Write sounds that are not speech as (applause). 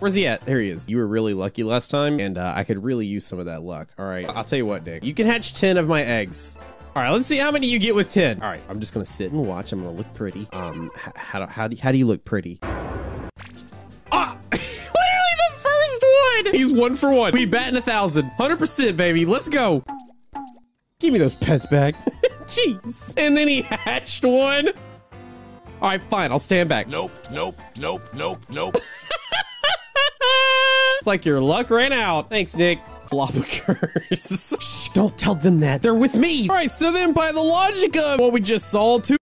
Where's he at? There he is. You were really lucky last time, and uh, I could really use some of that luck. All right, I'll tell you what, Nick. You can hatch 10 of my eggs. All right, let's see how many you get with 10. All right, I'm just gonna sit and watch. I'm gonna look pretty. Um, how, do, how, do, how do you look pretty? Ah! (laughs) Literally the first one! He's one for one. We batting a thousand. 100%, baby. Let's go. Give me those pets back. (laughs) Jeez. And then he hatched one. All right, fine. I'll stand back. Nope, nope, nope, nope, nope. (laughs) It's like your luck ran out. Thanks, Nick. Floppers. (laughs) Shh, don't tell them that. They're with me. All right, so then by the logic of what we just saw, two